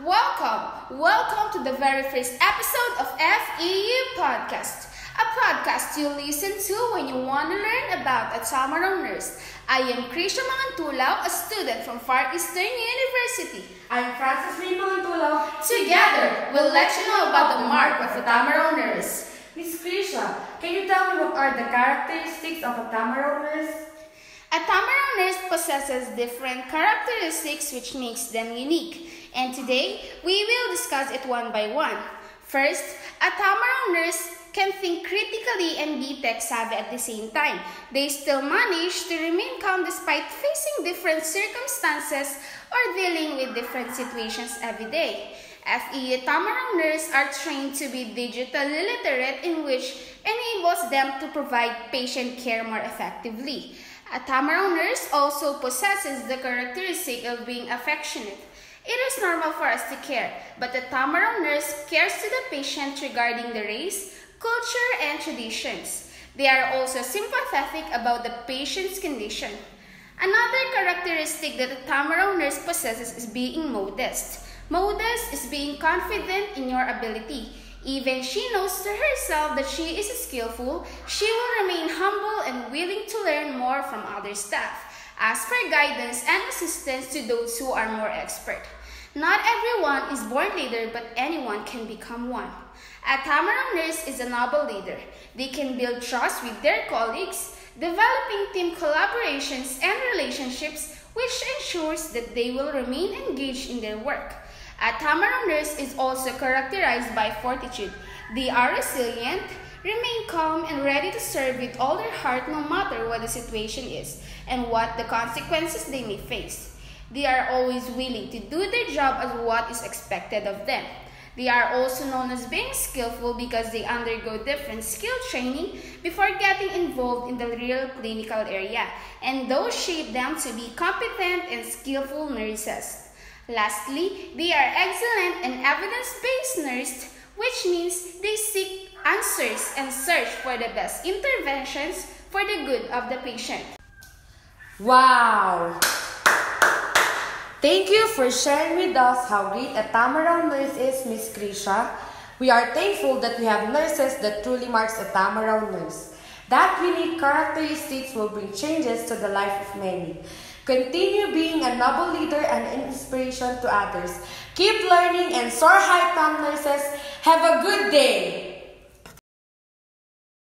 Welcome, welcome to the very first episode of FEU Podcast, a podcast you listen to when you want to learn about a nurse. I am Krishia Mangantulao, a student from Far Eastern University. I'm Francis Lee Mangantulao. Together, we'll let you know about the mark of a nurse. Miss Krishia, can you tell me what are the characteristics of a nurse? A Tamaraw nurse possesses different characteristics which makes them unique. And today, we will discuss it one by one. First, a Tamaraw nurse can think critically and be tech savvy at the same time. They still manage to remain calm despite facing different circumstances or dealing with different situations every day. FEU Tamaraw nurse are trained to be digitally literate in which enables them to provide patient care more effectively. A Tamaraw nurse also possesses the characteristic of being affectionate. It is normal for us to care, but the Tamaraw nurse cares to the patient regarding the race, culture, and traditions. They are also sympathetic about the patient's condition. Another characteristic that the Tamaraw nurse possesses is being modest. Modest is being confident in your ability. Even she knows to herself that she is skillful, she will remain humble and willing to learn more from other staff. Ask for guidance and assistance to those who are more expert. Not everyone is born leader, but anyone can become one. A Tamaraw nurse is a noble leader. They can build trust with their colleagues, developing team collaborations and relationships, which ensures that they will remain engaged in their work. A Tamaraw nurse is also characterized by fortitude. They are resilient, remain calm, and ready to serve with all their heart no matter what the situation is and what the consequences they may face. They are always willing to do their job as what is expected of them. They are also known as being skillful because they undergo different skill training before getting involved in the real clinical area, and those shape them to be competent and skillful nurses. Lastly, they are excellent and evidence-based nurses, which means they seek answers and search for the best interventions for the good of the patient. Wow! Thank you for sharing with us how great a Tamaraw nurse is, Miss Krishia. We are thankful that we have nurses that truly marks a Tamaraw nurse. That unique characteristics will bring changes to the life of many. Continue being a noble leader and inspiration to others. Keep learning and soar high, Tam nurses. Have a good day!